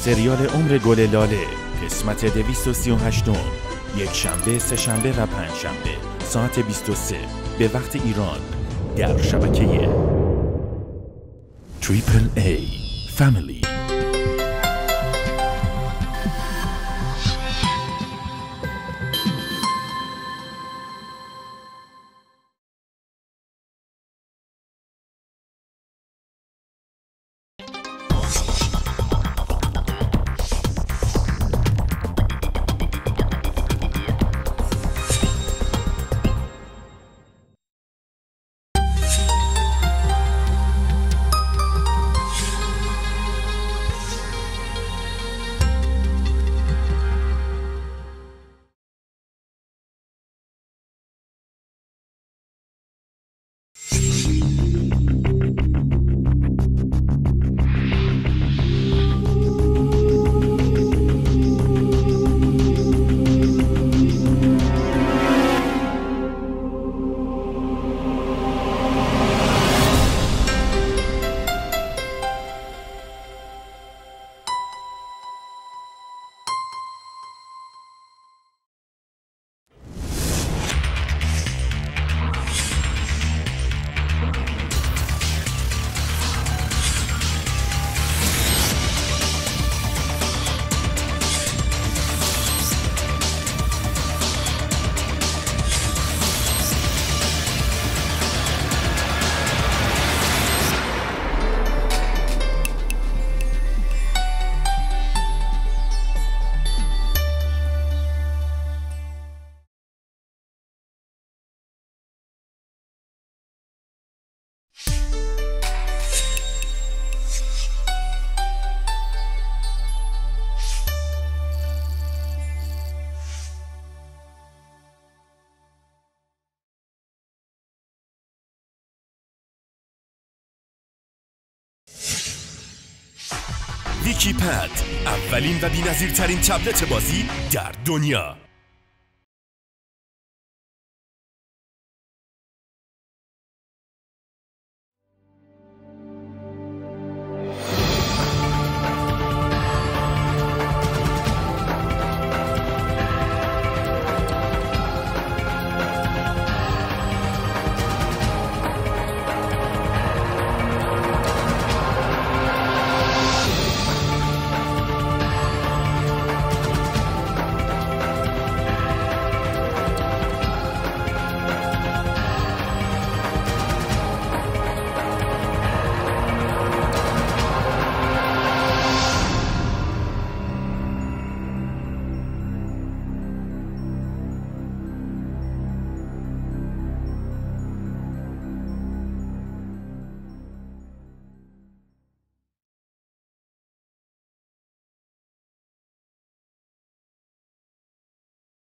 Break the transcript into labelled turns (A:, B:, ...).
A: سریال عمر گل لاله قسمت 238 یک شنبه، سه شنبه و پنج شنبه ساعت 23 به وقت ایران در شبکه. تریپل ای فامیلی ویکی پد اولین و بی‌نظیرترین تبلت بازی در دنیا.